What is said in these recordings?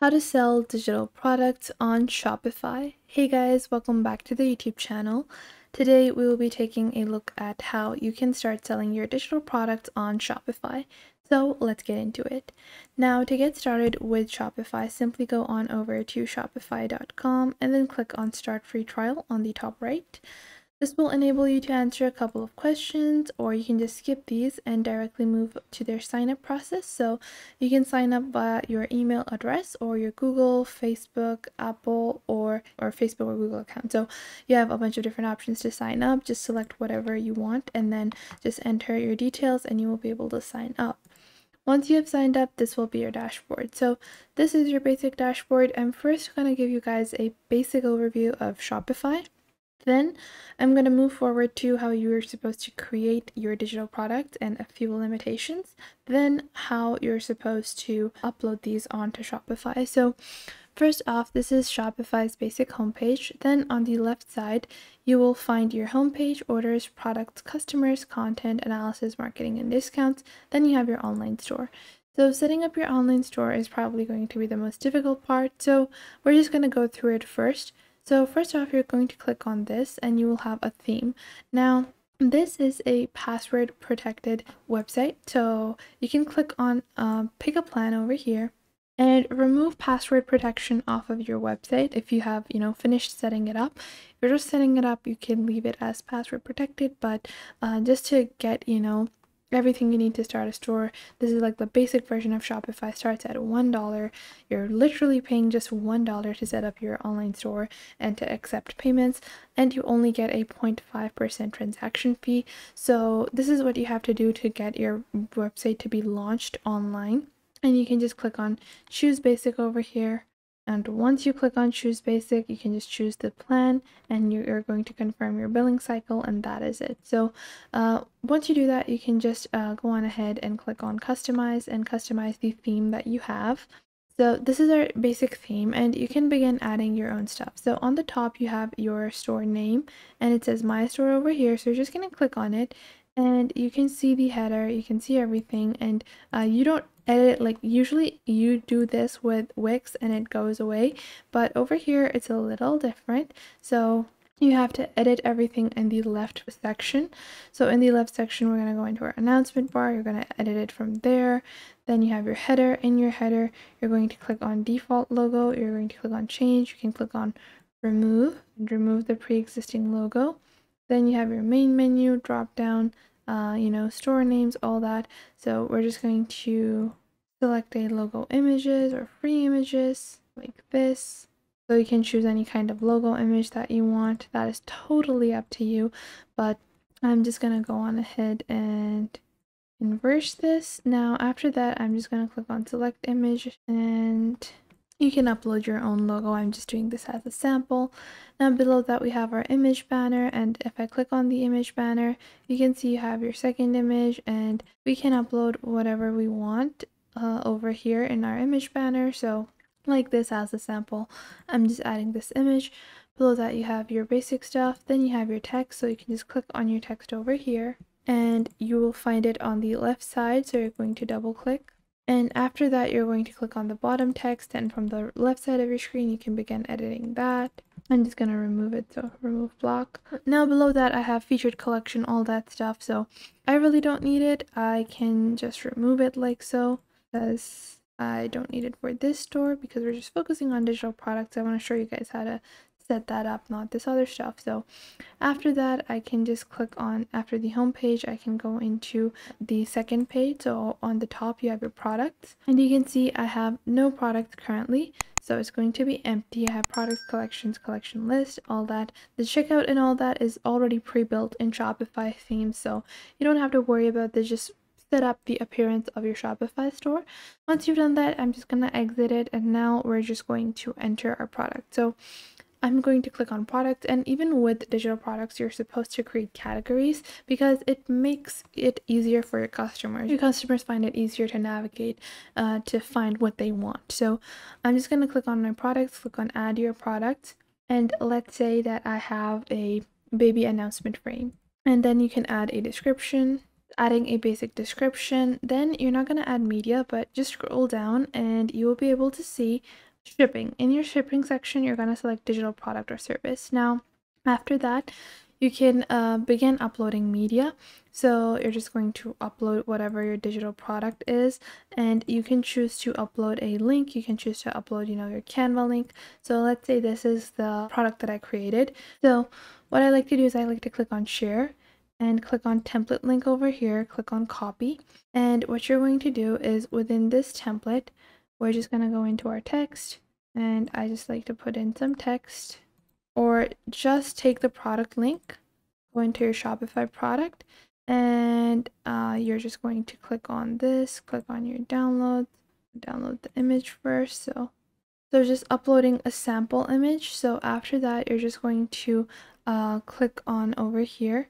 How to sell digital products on Shopify. Hey guys, welcome back to the YouTube channel. Today we will be taking a look at how you can start selling your digital products on Shopify. So let's get into it. Now to get started with Shopify, simply go on over to shopify.com and then click on start free trial on the top right. This will enable you to answer a couple of questions or you can just skip these and directly move to their sign up process. So you can sign up via your email address or your Google, Facebook, Apple or or Facebook or Google account. So you have a bunch of different options to sign up. Just select whatever you want and then just enter your details and you will be able to sign up. Once you have signed up, this will be your dashboard. So this is your basic dashboard. I'm first going to give you guys a basic overview of Shopify. Then I'm going to move forward to how you're supposed to create your digital product and a few limitations. Then how you're supposed to upload these onto Shopify. So first off, this is Shopify's basic homepage. Then on the left side, you will find your homepage, orders, products, customers, content, analysis, marketing, and discounts. Then you have your online store. So setting up your online store is probably going to be the most difficult part. So we're just going to go through it first. So first off, you're going to click on this and you will have a theme. Now, this is a password protected website. So you can click on uh, pick a plan over here and remove password protection off of your website if you have you know finished setting it up if you're just setting it up you can leave it as password protected but uh, just to get you know everything you need to start a store. This is like the basic version of Shopify starts at $1. You're literally paying just $1 to set up your online store and to accept payments and you only get a 0.5% transaction fee. So this is what you have to do to get your website to be launched online. And you can just click on choose basic over here and once you click on choose basic, you can just choose the plan and you're going to confirm your billing cycle and that is it. So uh, once you do that, you can just uh, go on ahead and click on customize and customize the theme that you have. So this is our basic theme and you can begin adding your own stuff. So on the top you have your store name and it says my store over here. So you're just going to click on it and you can see the header, you can see everything and uh, you don't edit like usually you do this with Wix and it goes away but over here it's a little different. So you have to edit everything in the left section. So in the left section we're going to go into our announcement bar you're going to edit it from there. Then you have your header in your header you're going to click on default logo you're going to click on change you can click on remove and remove the pre-existing logo. Then you have your main menu drop down uh, you know, store names, all that. So we're just going to select a logo images or free images like this. So you can choose any kind of logo image that you want. That is totally up to you. But I'm just going to go on ahead and inverse this. Now after that, I'm just going to click on select image and you can upload your own logo. I'm just doing this as a sample. Now below that we have our image banner and if I click on the image banner, you can see you have your second image and we can upload whatever we want uh, over here in our image banner. So like this as a sample, I'm just adding this image. Below that you have your basic stuff, then you have your text. So you can just click on your text over here and you will find it on the left side. So you're going to double click and after that, you're going to click on the bottom text and from the left side of your screen, you can begin editing that. I'm just going to remove it, so remove block. Now below that, I have featured collection, all that stuff. So I really don't need it. I can just remove it like so because I don't need it for this store because we're just focusing on digital products. I want to show you guys how to set that up, not this other stuff. So after that, I can just click on, after the home page, I can go into the second page. So on the top, you have your products and you can see I have no products currently. So it's going to be empty. I have products, collections, collection list, all that. The checkout and all that is already pre-built in Shopify theme. So you don't have to worry about this. Just set up the appearance of your Shopify store. Once you've done that, I'm just going to exit it. And now we're just going to enter our product. So I'm going to click on product and even with digital products you're supposed to create categories because it makes it easier for your customers. Your customers find it easier to navigate uh, to find what they want. So I'm just going to click on my products, click on add your product and let's say that I have a baby announcement frame and then you can add a description adding a basic description. Then you're not going to add media, but just scroll down and you will be able to see shipping. In your shipping section, you're going to select digital product or service. Now, after that, you can uh, begin uploading media. So you're just going to upload whatever your digital product is and you can choose to upload a link. You can choose to upload, you know, your Canva link. So let's say this is the product that I created. So what I like to do is I like to click on share and click on template link over here, click on copy. And what you're going to do is within this template, we're just going to go into our text and I just like to put in some text or just take the product link, go into your Shopify product, and uh, you're just going to click on this, click on your download, download the image first. So, so just uploading a sample image. So after that, you're just going to uh, click on over here.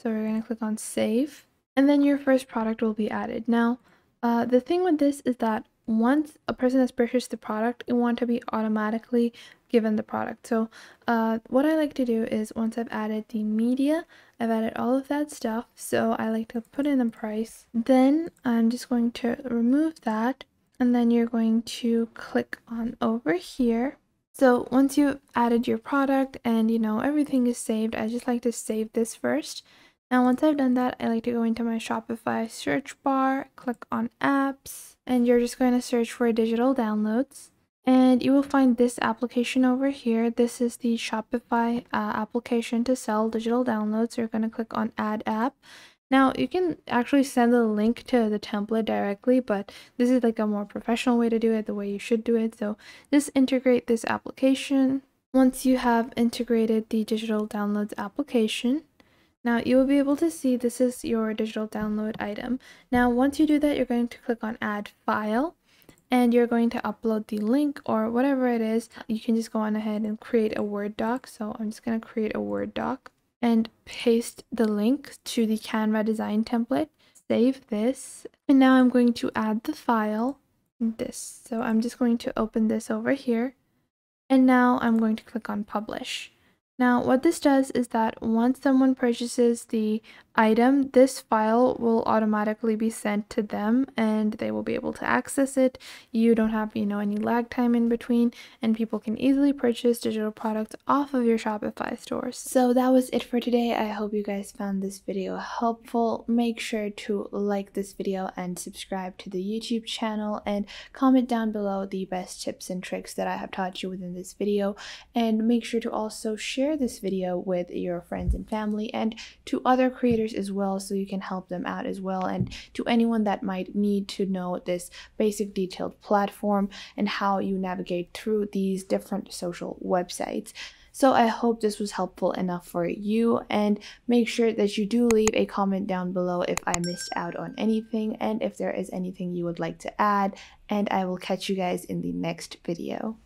So we're going to click on save, and then your first product will be added. Now, uh, the thing with this is that once a person has purchased the product, it want to be automatically given the product. So uh, what I like to do is once I've added the media, I've added all of that stuff. So I like to put in the price. Then I'm just going to remove that. And then you're going to click on over here. So once you've added your product and you know everything is saved, I just like to save this first. Now once I've done that, I like to go into my Shopify search bar, click on apps, and you're just going to search for digital downloads and you will find this application over here. This is the Shopify uh, application to sell digital downloads. You're going to click on add app. Now you can actually send the link to the template directly, but this is like a more professional way to do it, the way you should do it. So just integrate this application. Once you have integrated the digital downloads application, now you will be able to see this is your digital download item. Now once you do that, you're going to click on add file and you're going to upload the link or whatever it is. You can just go on ahead and create a word doc. So i'm just going to create a word doc and paste the link to the canva design template. Save this. And now i'm going to add the file this. So i'm just going to open this over here. And now i'm going to click on publish now what this does is that once someone purchases the item, this file will automatically be sent to them and they will be able to access it. You don't have, you know, any lag time in between and people can easily purchase digital products off of your Shopify stores. So that was it for today. I hope you guys found this video helpful. Make sure to like this video and subscribe to the YouTube channel and comment down below the best tips and tricks that I have taught you within this video and make sure to also share share this video with your friends and family and to other creators as well so you can help them out as well and to anyone that might need to know this basic detailed platform and how you navigate through these different social websites. So I hope this was helpful enough for you and make sure that you do leave a comment down below if I missed out on anything and if there is anything you would like to add and I will catch you guys in the next video.